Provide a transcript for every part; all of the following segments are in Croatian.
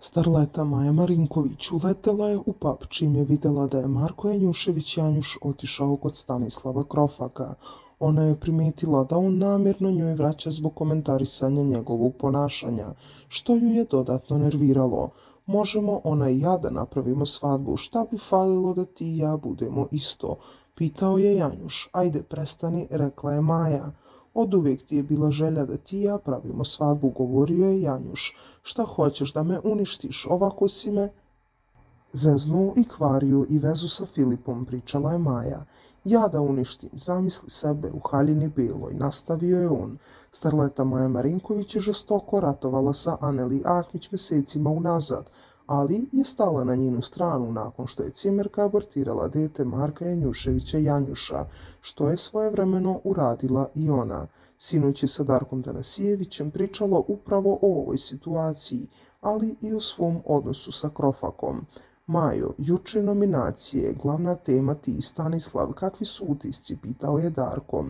Starleta Maja Marinković uletela je u pub čim je videla da je Marko Janjušević Janjuš otišao kod Stanislava Krofaka. Ona je primijetila da on namjerno njoj vraća zbog komentarisanja njegovog ponašanja, što ju je dodatno nerviralo. Možemo ona i ja da napravimo svadbu, šta bi falilo da ti i ja budemo isto? Pitao je Janjuš. Ajde, prestani, rekla je Maja. Od uvijek ti je bila želja da ti ja pravimo svadbu, govorio je Janjuš. Šta hoćeš da me uništiš, ovako si me... Zeznuo i kvario i vezu sa Filipom, pričala je Maja. Ja da uništim, zamisli sebe u haljini biloj, nastavio je on. Starleta Maja Marinković je žestoko ratovala sa Aneli Ahmić mjesecima unazad, ali je stala na njenu stranu nakon što je cimerka abortirala dete Marka Janjuševića Janjuša, što je svojevremeno uradila i ona. Sinoć je sa Darkom Danasijevićem pričalo upravo o ovoj situaciji, ali i o svom odnosu sa Krofakom. Majo, juče nominacije, glavna tema ti, Stanislav, kakvi su utisci, pitao je Darko.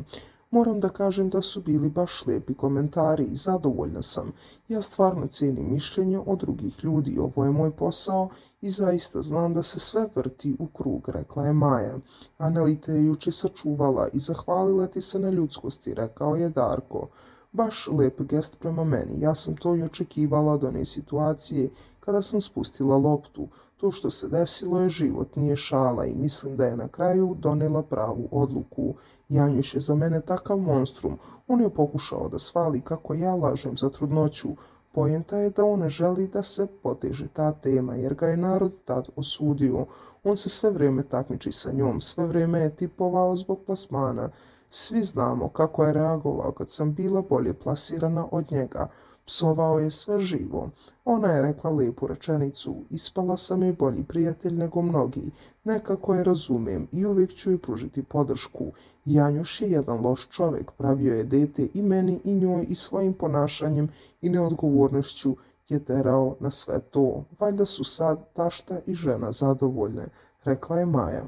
Moram da kažem da su bili baš lijepi komentari i zadovoljna sam. Ja stvarno cijenim mišljenje od drugih ljudi, ovo je moj posao i zaista znam da se sve vrti u krug, rekla je Maja. Anelita je juče sačuvala i zahvalila ti se na ljudskosti, rekao je Darko. Baš lijep gest prema meni, ja sam to i očekivala od one situacije kada sam spustila loptu. To što se desilo je život, nije šala i mislim da je na kraju donela pravu odluku. Janjuš je za mene takav monstrum. On je pokušao da svali kako ja lažem za trudnoću. Pojenta je da on želi da se poteže ta tema, jer ga je narod tad osudio. On se sve vrijeme takmiči sa njom, sve vrijeme je tipovao zbog plasmana. Svi znamo kako je reagovao kad sam bila bolje plasirana od njega. Psovao je sve živo. Ona je rekla lijepu rečenicu. Ispala sam joj bolji prijatelj nego mnogi. Nekako je razumijem i uvijek ću joj pružiti podršku. Janjuš je jedan loš čovjek, pravio je dete i meni i njoj i svojim ponašanjem i neodgovornošću je terao na sve to. Valjda su sad tašta i žena zadovoljne, rekla je Maja.